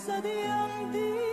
sa di di